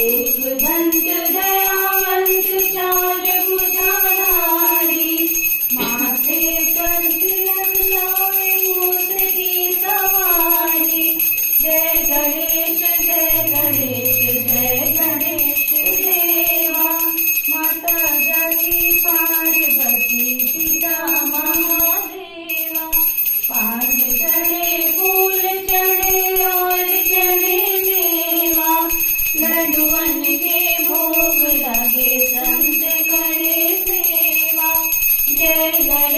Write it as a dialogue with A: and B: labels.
A: ए जय hey, hey.